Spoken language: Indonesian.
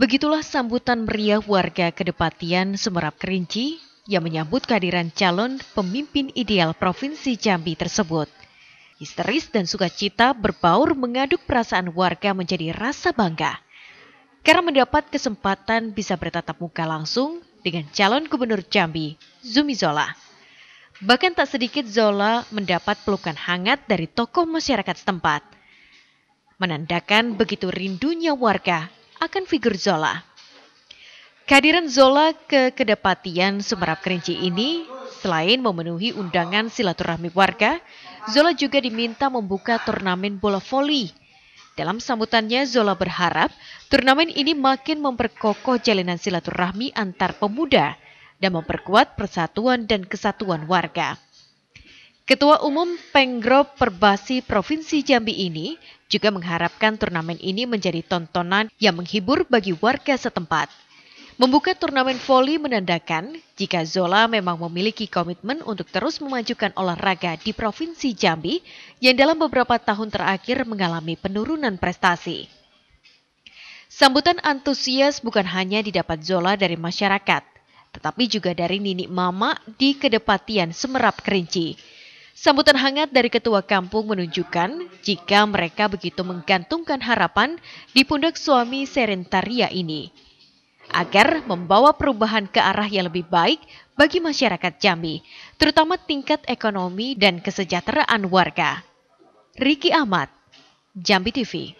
Begitulah sambutan meriah warga Kedepatian Semerap Kerinci yang menyambut kehadiran calon pemimpin ideal Provinsi Jambi tersebut. Histeris dan sukacita berbaur mengaduk perasaan warga menjadi rasa bangga. Karena mendapat kesempatan bisa bertatap muka langsung dengan calon gubernur Jambi, Zumi Zola. Bahkan tak sedikit Zola mendapat pelukan hangat dari tokoh masyarakat setempat. Menandakan begitu rindunya warga akan figur Zola. Kehadiran Zola ke Kedepatian Semerap Kerinci ini selain memenuhi undangan silaturahmi warga, Zola juga diminta membuka turnamen bola voli. Dalam sambutannya, Zola berharap turnamen ini makin memperkokoh jalinan silaturahmi antar pemuda dan memperkuat persatuan dan kesatuan warga. Ketua Umum Pengrop Perbasi Provinsi Jambi ini juga mengharapkan turnamen ini menjadi tontonan yang menghibur bagi warga setempat. Membuka turnamen voli menandakan jika Zola memang memiliki komitmen untuk terus memajukan olahraga di Provinsi Jambi yang dalam beberapa tahun terakhir mengalami penurunan prestasi. Sambutan antusias bukan hanya didapat Zola dari masyarakat, tetapi juga dari Nini Mama di Kedepatian Semerap Kerinci. Sambutan hangat dari ketua kampung menunjukkan jika mereka begitu menggantungkan harapan di pundak suami Serentaria ini agar membawa perubahan ke arah yang lebih baik bagi masyarakat Jambi, terutama tingkat ekonomi dan kesejahteraan warga. Riki Ahmad, Jambi TV.